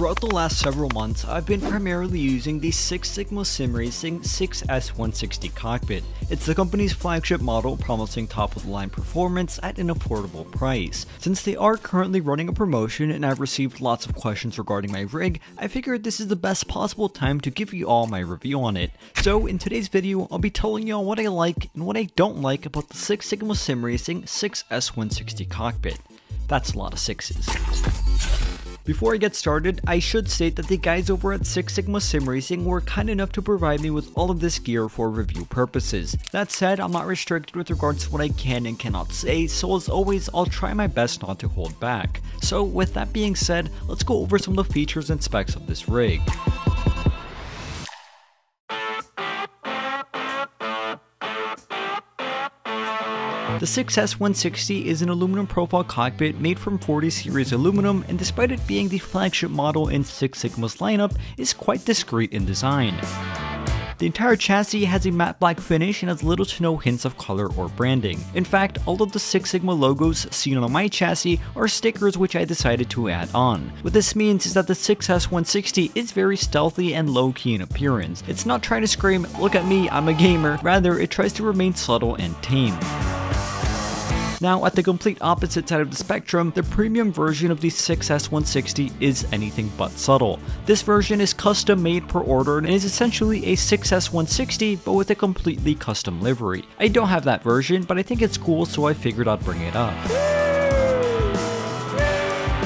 Throughout the last several months, I've been primarily using the Six Sigma Sim Racing 6S160 cockpit. It's the company's flagship model promising top-of-the-line performance at an affordable price. Since they are currently running a promotion and I've received lots of questions regarding my rig, I figured this is the best possible time to give you all my review on it. So in today's video, I'll be telling you all what I like and what I don't like about the Six Sigma Sim Racing 6S160 cockpit. That's a lot of sixes. Before I get started, I should state that the guys over at Six Sigma Sim Racing were kind enough to provide me with all of this gear for review purposes. That said, I'm not restricted with regards to what I can and cannot say, so as always, I'll try my best not to hold back. So with that being said, let's go over some of the features and specs of this rig. The 6S160 is an aluminum profile cockpit made from 40 series aluminum and despite it being the flagship model in Six Sigma's lineup, is quite discreet in design. The entire chassis has a matte black finish and has little to no hints of color or branding. In fact, all of the Six Sigma logos seen on my chassis are stickers which I decided to add on. What this means is that the 6S160 is very stealthy and low-key in appearance. It's not trying to scream, look at me, I'm a gamer, rather it tries to remain subtle and tame. Now, at the complete opposite side of the spectrum, the premium version of the 6S160 is anything but subtle. This version is custom made per order and is essentially a 6S160 but with a completely custom livery. I don't have that version, but I think it's cool so I figured I'd bring it up.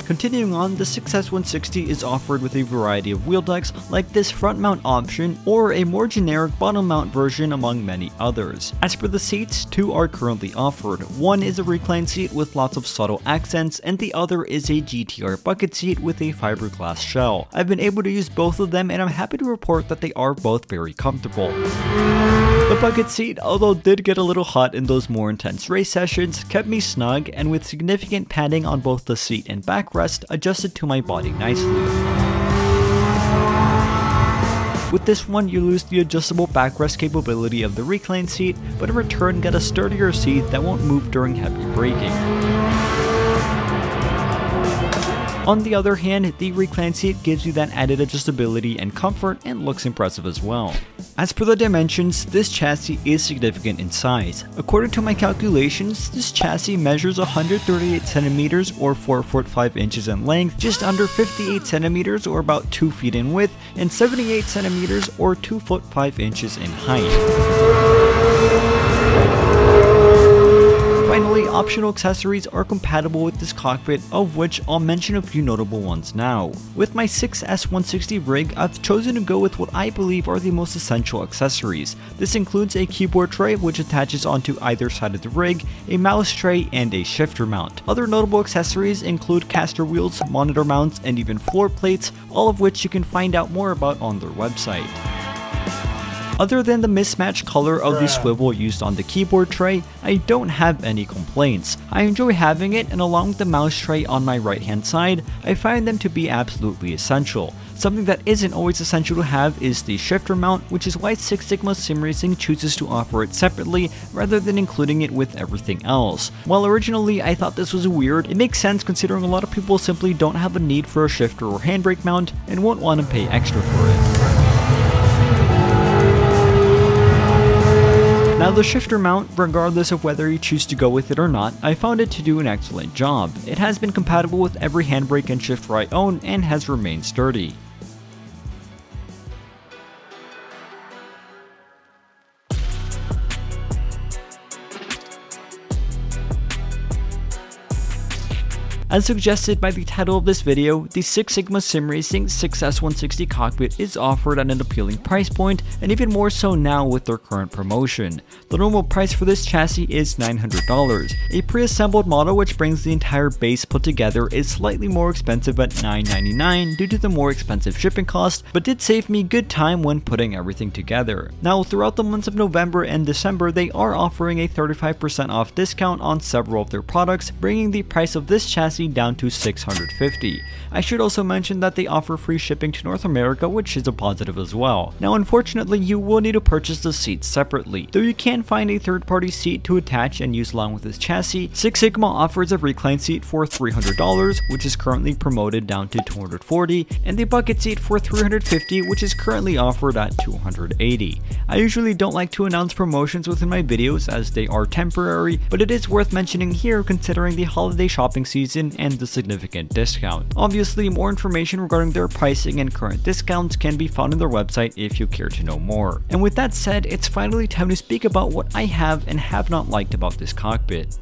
Continuing on, the 6S160 is offered with a variety of wheel decks like this front mount option or a more generic bottom mount version among many others. As for the seats, two are currently offered. One is a recline seat with lots of subtle accents and the other is a GTR bucket seat with a fiberglass shell. I've been able to use both of them and I'm happy to report that they are both very comfortable. The bucket seat, although did get a little hot in those more intense race sessions, kept me snug and with significant padding on both the seat and backrest adjusted to my body nicely. With this one, you lose the adjustable backrest capability of the recline seat, but in return get a sturdier seat that won't move during heavy braking. On the other hand, the recline seat gives you that added adjustability and comfort and looks impressive as well. As per the dimensions, this chassis is significant in size. According to my calculations, this chassis measures 138 centimeters or 4 foot 5 inches in length, just under 58 centimeters or about 2 feet in width, and 78 centimeters or 2 foot 5 inches in height. Optional accessories are compatible with this cockpit, of which I'll mention a few notable ones now. With my 6S160 rig, I've chosen to go with what I believe are the most essential accessories. This includes a keyboard tray which attaches onto either side of the rig, a mouse tray, and a shifter mount. Other notable accessories include caster wheels, monitor mounts, and even floor plates, all of which you can find out more about on their website. Other than the mismatched color of the swivel used on the keyboard tray, I don't have any complaints. I enjoy having it and along with the mouse tray on my right hand side, I find them to be absolutely essential. Something that isn't always essential to have is the shifter mount, which is why Six Sigma Sim Racing chooses to offer it separately rather than including it with everything else. While originally I thought this was weird, it makes sense considering a lot of people simply don't have a need for a shifter or handbrake mount and won't want to pay extra for it. Now the shifter mount, regardless of whether you choose to go with it or not, I found it to do an excellent job. It has been compatible with every handbrake and shifter I own and has remained sturdy. As suggested by the title of this video, the Six Sigma Sim Racing 6S160 cockpit is offered at an appealing price point, and even more so now with their current promotion. The normal price for this chassis is $900. A pre-assembled model which brings the entire base put together is slightly more expensive at 999 due to the more expensive shipping cost, but did save me good time when putting everything together. Now throughout the months of November and December, they are offering a 35% off discount on several of their products, bringing the price of this chassis chassis down to 650. I should also mention that they offer free shipping to North America which is a positive as well. Now unfortunately you will need to purchase the seat separately. Though you can find a third party seat to attach and use along with this chassis, Six Sigma offers a recline seat for $300 which is currently promoted down to 240 and the bucket seat for 350 which is currently offered at 280. I usually don't like to announce promotions within my videos as they are temporary, but it is worth mentioning here considering the holiday shopping season and the significant discount. Obviously, more information regarding their pricing and current discounts can be found on their website if you care to know more. And with that said, it's finally time to speak about what I have and have not liked about this cockpit.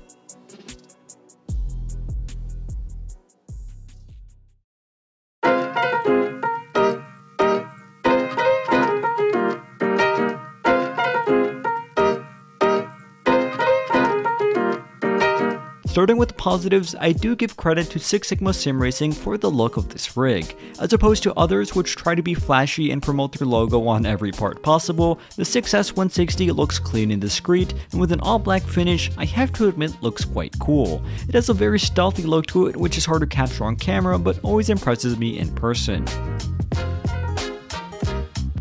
Starting with the positives, I do give credit to Six Sigma Sim Racing for the look of this rig. As opposed to others which try to be flashy and promote their logo on every part possible, the 6S160 looks clean and discreet, and with an all black finish, I have to admit looks quite cool. It has a very stealthy look to it which is hard to capture on camera but always impresses me in person.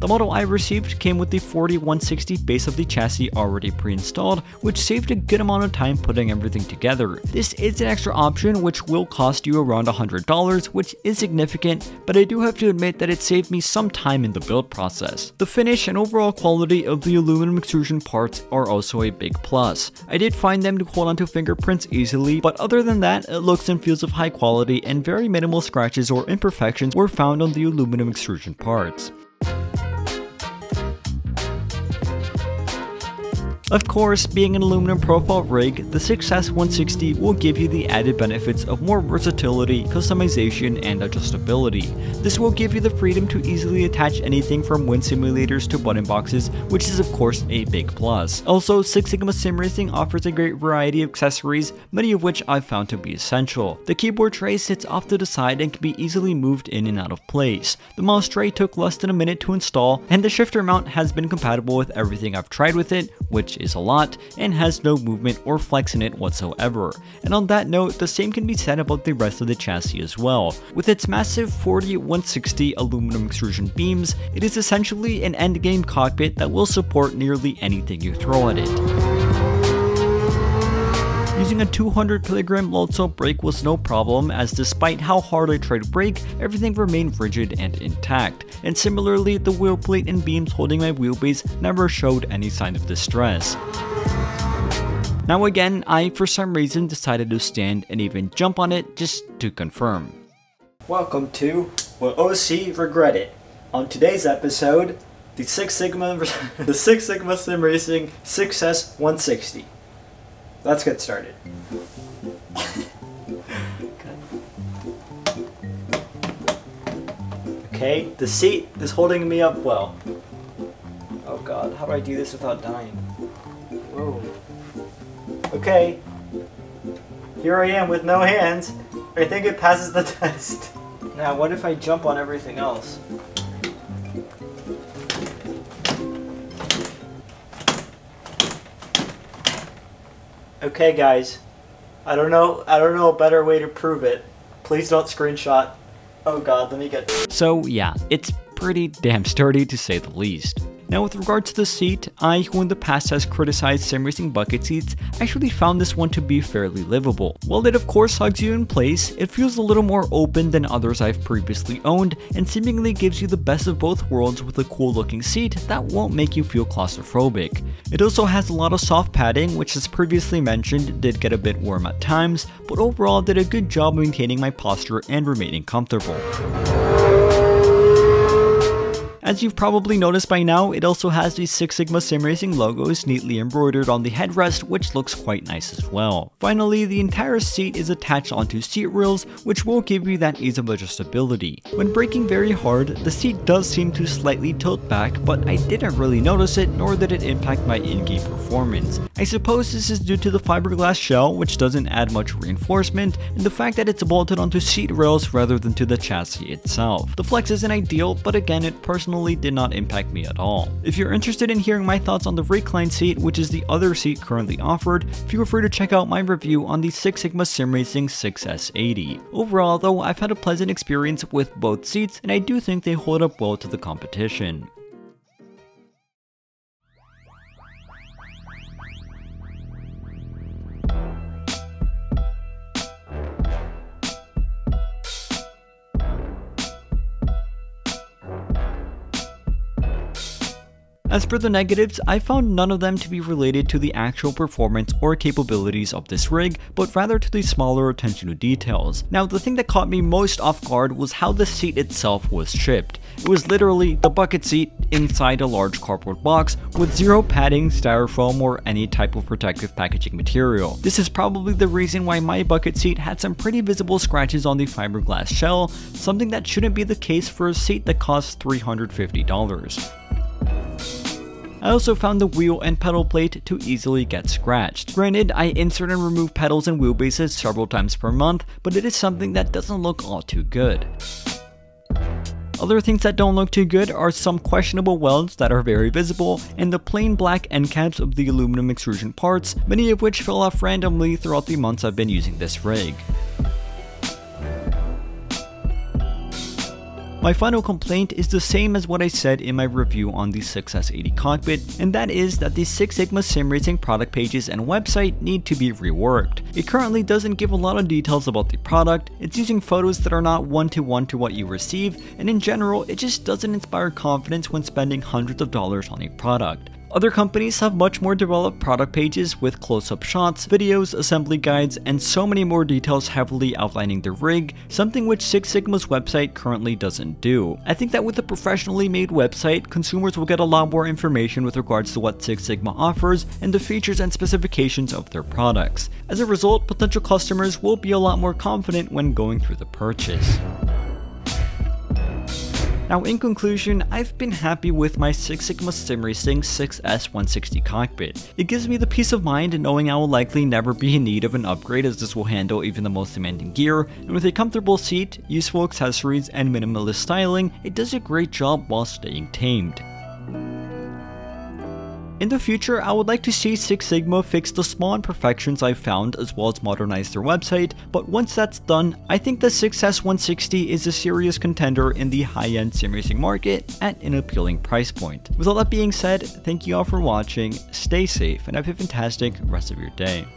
The model I received came with the 4160 base of the chassis already pre-installed, which saved a good amount of time putting everything together. This is an extra option which will cost you around $100, which is significant, but I do have to admit that it saved me some time in the build process. The finish and overall quality of the aluminum extrusion parts are also a big plus. I did find them to hold onto fingerprints easily, but other than that, it looks and feels of high quality and very minimal scratches or imperfections were found on the aluminum extrusion parts. Of course, being an aluminum profile rig, the 6S160 will give you the added benefits of more versatility, customization, and adjustability. This will give you the freedom to easily attach anything from wind simulators to button boxes, which is of course a big plus. Also, Six Sigma Sim Racing offers a great variety of accessories, many of which I've found to be essential. The keyboard tray sits off to the side and can be easily moved in and out of place. The mouse tray took less than a minute to install, and the shifter mount has been compatible with everything I've tried with it, which is a lot and has no movement or flex in it whatsoever. And on that note, the same can be said about the rest of the chassis as well. With its massive 40-160 aluminum extrusion beams, it is essentially an endgame cockpit that will support nearly anything you throw at it. Using a 200 kg load cell brake was no problem as despite how hard I tried to brake, everything remained rigid and intact. And similarly, the wheel plate and beams holding my wheelbase never showed any sign of distress. Now again, I for some reason decided to stand and even jump on it just to confirm. Welcome to Will OC Regret It? On today's episode, the Six Sigma the Six Sigma Sim Racing 6S 160. Let's get started. Okay, the seat is holding me up well. Oh god, how do I do this without dying? Whoa. Okay. Here I am with no hands. I think it passes the test. Now, what if I jump on everything else? Okay, guys. I don't know. I don't know a better way to prove it. Please don't screenshot. Oh god, let me get. So yeah, it's pretty damn sturdy to say the least. Now with regard to the seat, I, who in the past has criticized sim racing bucket seats, actually found this one to be fairly livable. While it of course hugs you in place, it feels a little more open than others I've previously owned, and seemingly gives you the best of both worlds with a cool looking seat that won't make you feel claustrophobic. It also has a lot of soft padding, which as previously mentioned did get a bit warm at times, but overall did a good job maintaining my posture and remaining comfortable. As you've probably noticed by now, it also has the Six Sigma Sim Racing logos neatly embroidered on the headrest, which looks quite nice as well. Finally, the entire seat is attached onto seat rails, which will give you that ease of adjustability. When braking very hard, the seat does seem to slightly tilt back, but I didn't really notice it, nor did it impact my in-game performance. I suppose this is due to the fiberglass shell, which doesn't add much reinforcement, and the fact that it's bolted onto seat rails rather than to the chassis itself. The flex isn't ideal, but again, it personally personally did not impact me at all. If you're interested in hearing my thoughts on the recline seat, which is the other seat currently offered, feel free to check out my review on the Six Sigma Sim Racing 6S80. Overall though, I've had a pleasant experience with both seats and I do think they hold up well to the competition. As for the negatives, I found none of them to be related to the actual performance or capabilities of this rig, but rather to the smaller attention to details. Now the thing that caught me most off guard was how the seat itself was shipped. It was literally the bucket seat inside a large cardboard box with zero padding, styrofoam, or any type of protective packaging material. This is probably the reason why my bucket seat had some pretty visible scratches on the fiberglass shell, something that shouldn't be the case for a seat that costs $350. I also found the wheel and pedal plate to easily get scratched. Granted, I insert and remove pedals and wheelbases several times per month, but it is something that doesn't look all too good. Other things that don't look too good are some questionable welds that are very visible, and the plain black end caps of the aluminum extrusion parts, many of which fell off randomly throughout the months I've been using this rig. My final complaint is the same as what I said in my review on the 6S80 cockpit, and that is that the Six Sigma sim racing product pages and website need to be reworked. It currently doesn't give a lot of details about the product, it's using photos that are not one-to-one -to, -one to what you receive, and in general, it just doesn't inspire confidence when spending hundreds of dollars on a product. Other companies have much more developed product pages with close-up shots, videos, assembly guides, and so many more details heavily outlining the rig, something which Six Sigma's website currently doesn't do. I think that with a professionally made website, consumers will get a lot more information with regards to what Six Sigma offers and the features and specifications of their products. As a result, potential customers will be a lot more confident when going through the purchase. Now in conclusion, I've been happy with my Six Sigma Sim Racing 6S160 cockpit. It gives me the peace of mind in knowing I will likely never be in need of an upgrade as this will handle even the most demanding gear, and with a comfortable seat, useful accessories, and minimalist styling, it does a great job while staying tamed. In the future, I would like to see Six Sigma fix the small imperfections I've found as well as modernize their website, but once that's done, I think the 6S160 is a serious contender in the high-end sim racing market at an appealing price point. With all that being said, thank you all for watching, stay safe, and have a fantastic rest of your day.